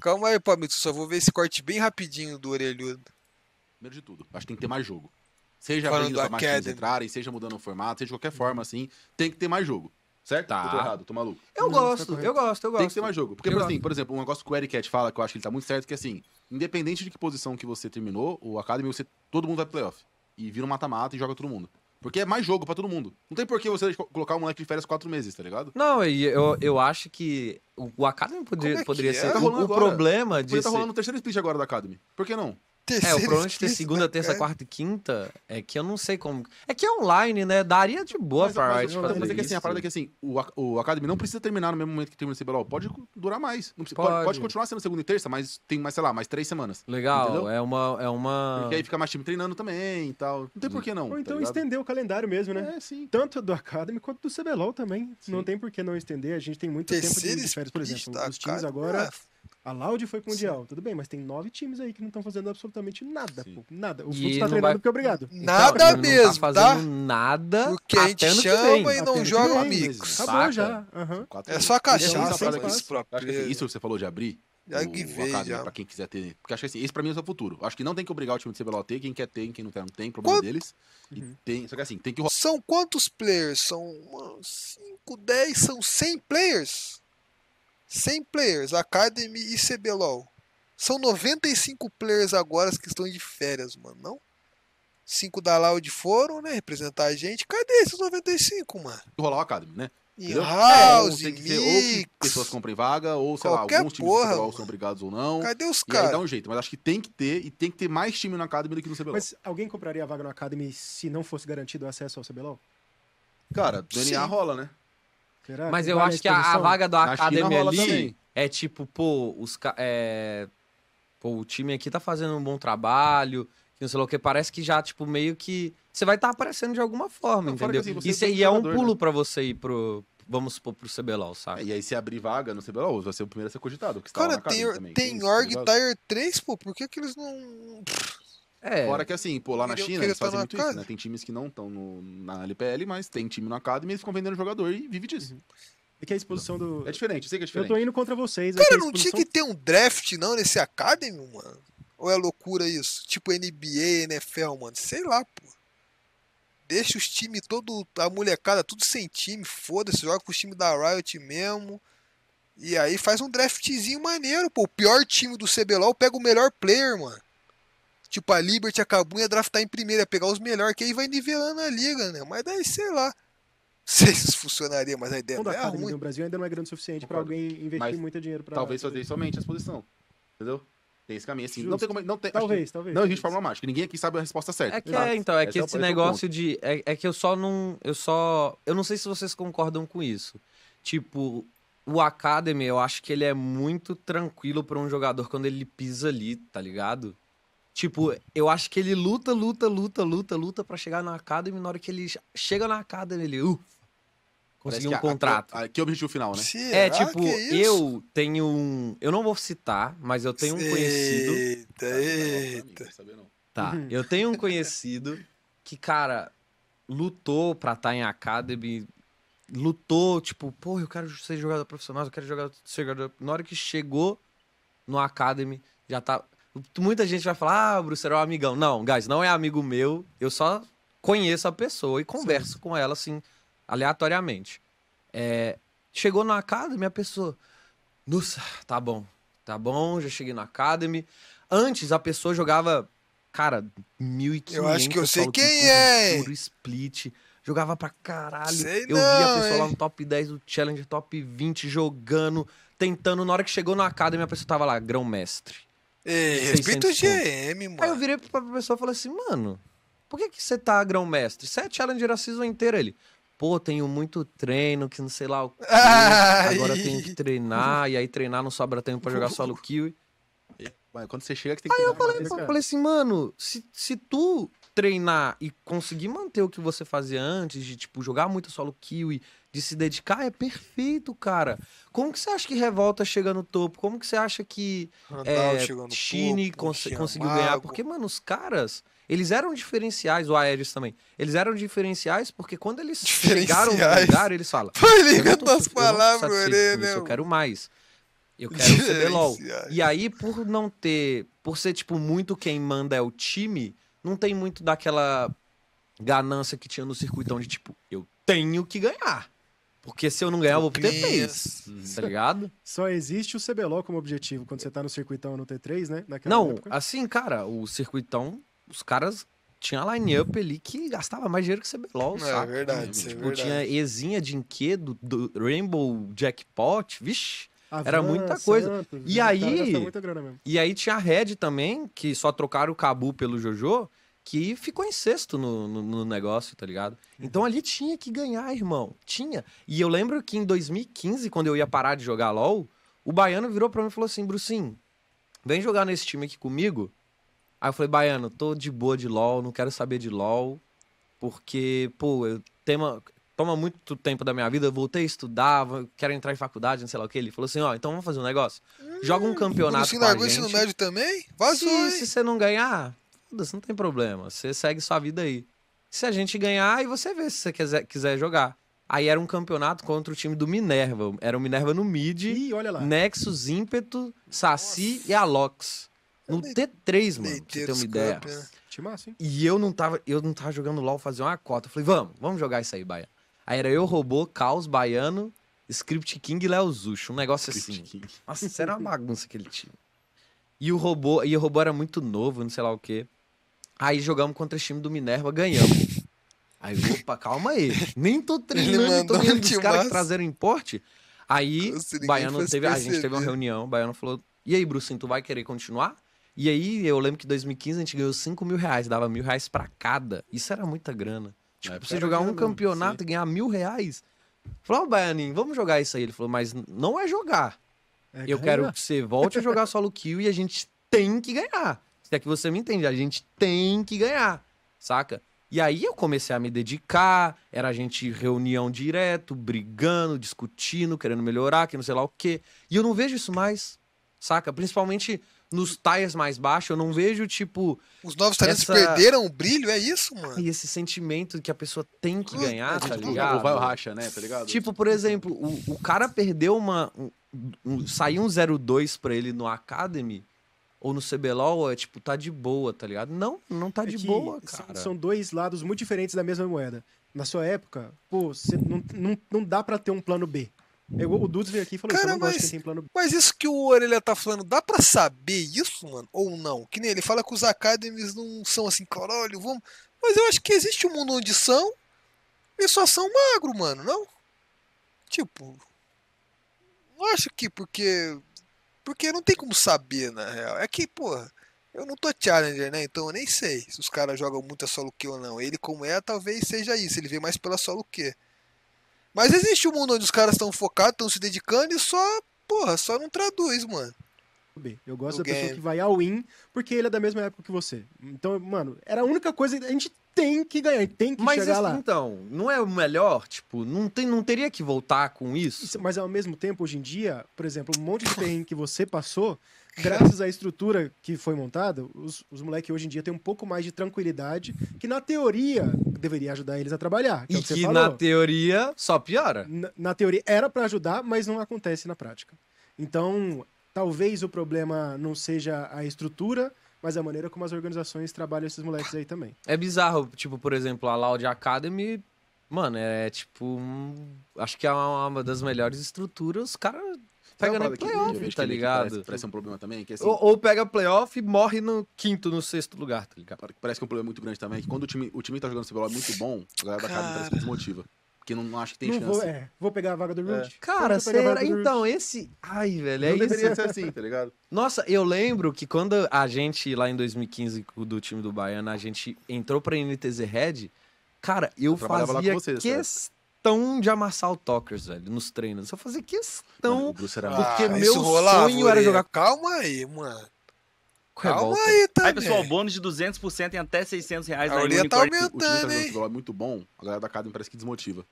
Calma aí, Palmito. Só vou ver esse corte bem rapidinho do orelhudo. Primeiro de tudo, acho que tem que ter mais jogo. Seja abrindo do pra mais times entrarem, seja mudando o formato, seja de qualquer forma, assim, tem que ter mais jogo. Certo? Tá. Eu tô errado, tô maluco. Eu Não, tá gosto, correto. eu gosto, eu gosto. Tem que ter mais jogo. Porque, Eu por, assim, por exemplo, um negócio que o Eric Cat fala, que eu acho que ele tá muito certo, que assim, independente de que posição que você terminou, o Academy, você, todo mundo vai pro playoff. E vira um mata-mata e joga todo mundo. Porque é mais jogo pra todo mundo. Não tem por que você co- colocar um moleque de férias quatro meses, tá ligado? Não, e eu, eu acho que o, Academy poderia, é poderia é? ser. Tá o- o, problema Porque de. tá ser- rolando o terceiro split agora da Academy. Por que não? É, o problema de ter segunda, da terça, cara. quarta e quinta é que eu não sei como. É que é online, né? Daria de boa Mas, pra mas, fazer mas é que assim, a parada é que assim, o, o Academy não precisa terminar no mesmo momento que termina o CBLOL. Pode durar mais. Não precisa- pode. Pode. pode continuar sendo segunda e terça, mas tem mais, sei lá, mais três semanas. Legal, Entendeu? é uma. É uma... Porque aí fica mais time treinando também e tal. Não tem por que não. Ou tá então ligado? estender o calendário mesmo, né? É, sim. Tanto do Academy quanto do CBLOL também. Sim. Não tem por que não estender. A gente tem muito tempo Terceiro de férias, por exemplo. Os times agora. ah, A Loud foi pro Mundial, tudo bem, mas tem nove times aí que não estão fazendo absolutamente nada, Sim. pô. Nada. O Fluxo tá treinando vai- porque é obrigado. Nada Então, mesmo, não tá fazendo tá? nada. Porque a gente que chama vem. e não que joga vem, amigos. Acabou Saca? já. quatro É só é cachaça que isso que você falou de abrir. O, que o já. pra quem quiser ter. Porque acho que assim, esse pra mim é o seu futuro. Acho que não tem que obrigar o time de CBLOL a ter. Quem quer ter, quem não quer, não tem. Problema Quanto- deles. E Uhum. tem, só que assim, tem que rolar. São quantos players? São 5, 10, são 100 players? 100 players, Academy e CBLOL. São 95 players agora que estão de férias, mano, não? 5 da Loud foram, né, representar a gente. Cadê esses 95, mano? rolar o Academy, né? Em Entendeu? house, Ou tem que ser, ou que mix. pessoas comprem vaga, ou sei lá, Qualquer alguns times porra, do CBLOL mano. são obrigados ou não. Cadê os E aí dá caras? um jeito. Mas acho que tem que ter, e tem que ter mais time no Academy do que no CBLOL. Mas alguém compraria a vaga no Academy se não fosse garantido o acesso ao CBLOL? Cara, DNA Sim. rola, né? Será? Mas eu Vale acho que a, a vaga China Academy rola ali também. é tipo, pô, os é, pô, o time aqui tá fazendo um bom trabalho, que não sei lá o que, parece que já, tipo, meio que você vai estar aparecendo de alguma forma, Não, entendeu? assim, você Isso tem aí é um pulo né? pra você ir pro, vamos supor, pro CBLOL, É, sabe? e aí, se abrir vaga no CBLOL, vai ser o primeiro a ser cogitado. Que está lá Cara, na Academy tem, também. tem isso, org tá? Tier 3, pô, por que que eles não... É, Fora que assim, pô, lá na China eles fazem muito isso, né? Tem times que não estão na LPL, mas tem time no Academy e eles ficam vendendo jogador e vive disso. É que a exposição do. É diferente, eu sei que é Eu diferente. tô indo contra vocês. Cara, não tinha que ter um draft, não, nesse Academy, mano? Ou é loucura isso? Tipo NBA, NFL, mano? Sei lá, pô. Deixa os times todo. A molecada tudo sem time, foda-se, joga com os times da Riot mesmo. E aí faz um draftzinho maneiro, pô. O pior time do CBLOL pega o melhor player, mano. Tipo, a Liberty acabou ia draftar em primeira, ia pegar os melhores, que aí vai nivelando a liga, né? Mas daí, sei lá. Sei se isso funcionaria, mas a ideia não a é Academy ruim. no Brasil ainda não é grande o suficiente pra Concordo. alguém investir Mas muito dinheiro pra. Talvez fazer somente a exposição. Entendeu? Tem esse caminho assim. Não Justo. tem como. Não tem, acho que Talvez, talvez. Não existe fórmula mágica. Ninguém aqui sabe a resposta certa. É que é, então, é Esse que é o- esse é o negócio de. É, é que eu só não. Eu só. Eu não sei se vocês concordam com isso. Tipo, o Academy, eu acho que ele é muito tranquilo pra um jogador quando ele pisa ali, tá ligado? Tipo, eu acho que ele luta, luta, luta, luta, luta pra chegar na Academy. Na hora que ele chega na Academy, ele. Uh, conseguiu um a- contrato. a- Que é o objetivo final, né? Será É, tipo, que é isso? eu tenho um. Eu não vou citar, mas eu tenho um conhecido. Eita, eita. Não saber, não. Tá, eu tenho um conhecido que, cara, lutou pra estar em Academy, lutou, tipo, pô, eu quero ser jogador profissional, eu quero jogar, ser jogador. Na hora que chegou no Academy, já tá. Muita gente vai falar, ah, Bruce, era um amigão. Não, guys, não é amigo meu, eu só conheço a pessoa e converso com ela, assim, aleatoriamente. É, chegou no Academy, a pessoa, nossa, tá bom, tá bom, já cheguei no Academy. Antes a pessoa jogava, cara, 1.500. Eu acho que eu sei quem queue, é. puro split. Jogava pra caralho. Sei eu vi a não, pessoa lá hein. no top 10 do Challenger, top 20, jogando, tentando. Na hora que chegou no Academy, a pessoa tava lá, grão-mestre. Ei, 600 respeita o. GM, Aí eu mano. virei pra pessoa e falei assim, mano, por que, que você tá grão-mestre? Você é Challenger a season inteira. Ele, pô, tenho muito treino, que não sei lá o. Ai. Agora tenho que treinar, e aí treinar não sobra tempo pra jogar solo kill. Mas quando você chega, que tem que. Aí eu falei, eu falei assim, mano, se, se tu treinar e conseguir manter o que você fazia antes, de, tipo, jogar muito solo kill e de se dedicar, é perfeito, cara. Como que você acha que Revolta chega no topo? Como que você acha que Randall é, Chine cons- conseguiu Mago. ganhar? Porque, mano, os caras, eles eram diferenciais, o Aedes também. Eles eram diferenciais porque quando eles chegaram no lugar, eles falam... Foi "Eu não ligando tô as eu palavras, com isso, Eu quero mais. Eu quero o CBLOL. E aí, por não ter. Por ser, tipo, muito quem manda é o time, não tem muito daquela ganância que tinha no circuitão de, tipo, eu tenho que ganhar. Porque se eu não ganhar, eu vou pro T3. Copinhas. Tá ligado? Só existe o CBLOL como objetivo quando você tá no circuitão no T3, né? Naquela Não, época. assim, cara, o circuitão, os caras tinham line-up ali que gastava mais dinheiro que CBLOL, É saca? verdade, isso é Tipo, verdade. tinha Ezinha de Inquedo, do Rainbow Jackpot, vixe. Avan, era muita coisa. Santos, E aí-. E aí tinha a Red também, que só trocaram o Cabu pelo Jojo, que ficou em sexto no, no, no negócio, tá ligado? Então ali tinha que ganhar, irmão. Tinha. E eu lembro que em 2015, quando eu ia parar de jogar LOL, o Baiano virou pra mim e falou assim, Brucinho, vem jogar nesse time aqui comigo. Aí eu falei, Baiano, tô de boa de LOL, não quero saber de LOL, porque, pô, eu tema, toma muito tempo da minha vida, eu voltei a estudar, quero entrar em faculdade, não sei lá o que. Ele falou assim, ó, então vamos fazer um negócio. Joga um O campeonato Brucinho com a gente. ensino médio também? Vazou, Se, se você não ganhar, foda-se, não tem problema. Você segue sua vida aí. Se a gente ganhar, aí você vê se você quiser, quiser jogar. Aí era um campeonato contra o time do Minerva. Era o Minerva no mid, Ih, olha lá. Nexus, Ímpeto, Saci e Alox. No Dei- T3, mano, pra você ter uma ideia. Né? E eu não tava, eu não tava jogando LOL fazia uma cota. Eu falei, vamos, vamos jogar isso aí, Baiano. Aí era eu, Robô, Caos, Baiano, Script King e Léo Zucho. Um negócio assim. Nossa, isso era uma bagunça aquele time. E o robô, e o robô era muito novo, não sei lá o quê. Aí jogamos contra o time do Minerva, ganhamos. Aí, opa, calma aí. Nem tô treinando, tô mandou ganhando dos caras que trazeram importe. Aí, Baiano teve, a gente teve uma reunião, o Baiano falou, e aí, Brucinho, tu vai querer continuar? E aí, eu lembro que em 2015 a gente ganhou 5 mil reais, dava mil reais pra cada. Isso era muita grana. Tipo, você jogar um campeonato e ganhar mil reais. Falou, ó, Baianinho, vamos jogar isso aí. Ele falou, mas não é jogar. É, Eu quero que você volte a jogar solo kill e a gente tem que ganhar. Se é que você me entende, a gente tem que ganhar, saca? E aí eu comecei a me dedicar, era a gente reunião direto, brigando, discutindo, querendo melhorar, que não sei lá o quê. E eu não vejo isso mais, saca? Principalmente nos tires mais baixos, eu não vejo, tipo, Os novos talentos Essa- perderam o brilho, é isso, mano? e esse sentimento que a pessoa tem que Puta, ganhar, tá Tipo, ligado? o vai o racha, né? Tá ligado? Tipo, por exemplo, o, o cara perdeu uma. Um, um, saiu um 02 pra ele no Academy ou no CBLOL, é tipo, tá de boa, tá ligado? Não, não tá É de boa, são- cara. São dois lados muito diferentes da mesma moeda. Na sua época, pô, você não, não, não dá pra ter um plano B. Eu- o Dudes veio aqui e falou isso, eu Cara, de mas- tem plano B. Mas isso que o Orelha tá falando, dá pra saber isso, mano? Ou não? Que nem ele fala que os academies não são assim, caralho, vamos. Mas eu acho que existe um mundo onde são e só são magro, mano, não? Tipo. Não acho que porque. Porque não tem como saber, na real. É que, porra, eu não tô challenger, né? Então eu nem sei se os caras jogam muita solo Q ou não. Ele, como é, talvez seja isso. Ele vê mais pela solo Q. Mas existe um mundo onde os caras estão focados, estão se dedicando e só, porra, só não traduz, mano. B. Eu gosto Do da pessoa game. que vai all in, porque ele é da mesma época que você. Então, mano, era a única coisa. A gente tem que ganhar, tem que Mas chegar assim, lá. então, não é o melhor? Tipo, não, tem, não teria que voltar com isso? Isso- Mas ao mesmo tempo, hoje em dia, por exemplo, um monte de perrengue que você passou, graças à estrutura que foi montada, os, os moleques hoje em dia têm um pouco mais de tranquilidade, que na teoria deveria ajudar eles a trabalhar. Que é E o que que na teoria só piora. na, na teoria era pra ajudar, mas não acontece na prática. Então, talvez o problema não seja a estrutura, mas a maneira como as organizações trabalham esses moleques aí também. É bizarro, tipo, por exemplo, a Loud Academy, mano, é tipo. um- acho que é uma das melhores estruturas. Os caras uma nem que- que eu playoff, tá ligado? Parece, parece um problema também, que assim, Ou, ou pega playoff e morre no quinto, no sexto lugar, tá ligado? parece que é um problema muito grande também, que quando o time, o time tá jogando CBLOL é muito bom, a galera da casa parece que desmotiva. Porque não, não acha que tem não chance. vou, é, vou pegar a vaga do Root. Cara, Vou pegar a vaga será? Então, esse. Ai, velho, é não isso. deveria ser assim, tá ligado? Nossa, eu lembro que quando a gente, lá em 2015, o do time do Baiano, a gente entrou pra NTZ Red, cara, eu, Eu fazia com você, nessa época. questão de amassar o Talkers, velho, nos treinos. Eu fazia Mano, questão. o Bruce era Porque Ah, meu rolava, sonho era jogar- Calma aí, mano. Calma revolta. aí, tá? Aí, pessoal, bônus de 200% em até 600 reais A Orelha tá Unicorn. o tá aumentando, hein? CBLOL é muito bom, a galera da Academy parece que desmotiva.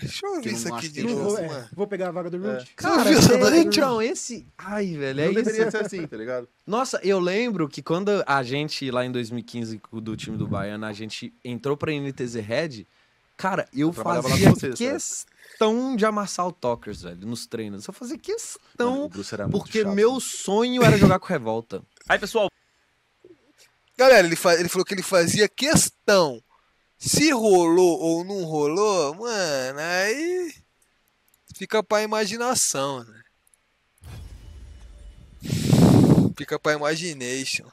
Deixa eu ver isso aqui de tem novo, vou, é, mano. vou pegar a vaga do Root. Cara, Você viu essa é, daí, então, esse. Ai, velho, é não isso. deveria ser assim, tá ligado? Nossa, eu lembro que quando a gente, lá em 2015, o do time do Baiano, a gente entrou pra NTZ Red, Cara, eu lá fazia com você, sabe? questão de amassar o Talkers, velho, nos treinos. Eu fazia Mano, questão, o muito porque chato. meu sonho era jogar com Revolta. Aí, pessoal, Galera, ele, ele falou que ele fazia questão. Se rolou ou não rolou, mano, aí fica pra imaginação, né? Fica pra imagination.